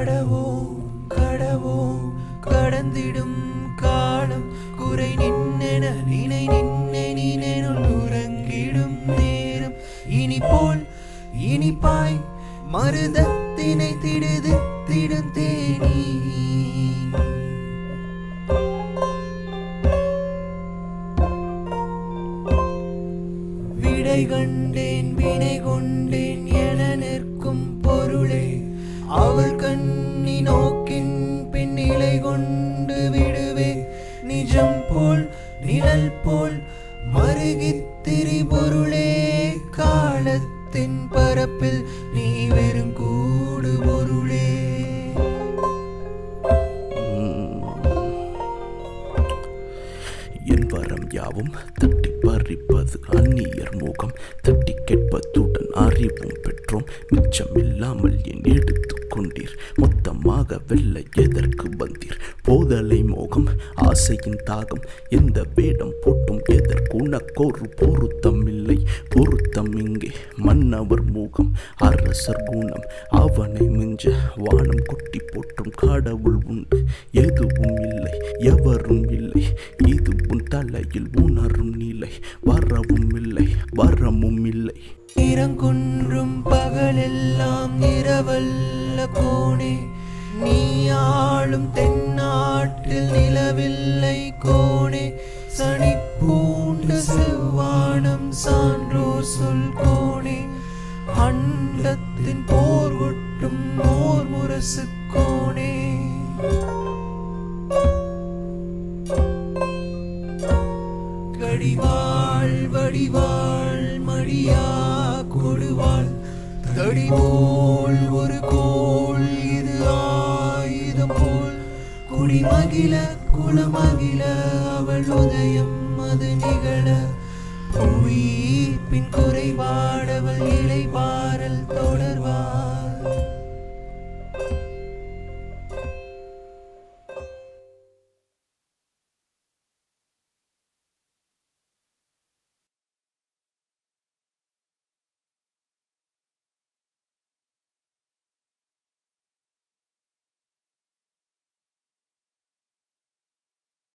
கடவோம் கடவோம். கடந்திடும் காலம் குறை நின்னென நினை நின்ன நினைனுள் உறங்கிடும் நேரம். இனி போல் இனிப்பாய் மருதத்தினை திடுது திடும் தேனி. விடை கண்டேன் நிஜம் போல் நிழல் போல் மருகித் திரிபொருளே காலத்தின் பரப்பில் நீ வெறும் கூடு பொருளே. என் வரம் யாவும் தட்டி பறிப்பது அந்நியர் முகம் தட்டி கேட்பதுடன் அறிவும் பெற்றோம் மிச்சம் இல்லாமல் என் எடுத்து கொண்டீர். மொத்தமாக வெல்ல எதற்கு வந்தீர்? போதலை மோகம் ஆசையின் தாகம் எந்த வேடம் போட்டும் எதற்கு உனக்கொரு பொருத்தம் இல்லை பொருத்தம் இங்கே மன்னவர் முகம். அரசர் குணம். அவனை மிஞ்ச வானம் கொட்டி போற்றும் கடவுள் உண்டு. எதுவும் இல்லை எவரும் இல்லை. இது உன் தலையில் உணரும் நிலை. வரவும் இல்லை வரமும் இல்லை. நிறங்குன்றும் பகலெல்லாம் இரவல்ல கோணே நீ ஆளும் தென்னாட்டில் நிலவில்லை கோணே சனி செவ்வானம் சான்றோர் சொல் கோணே. அண்டத்தின் போர் கொட்டும் ஓர் முரசு கோணே. கடிவாள் வடிவாள் மடியா கொடுவாள். தடிபோல் ஒரு கோல் இது ஆயுதம் போல். குடிமகிழ குலமகிழ அவள் உதயம் நிகழ. புவி பின் குறைபாடவள் இலை பாரல்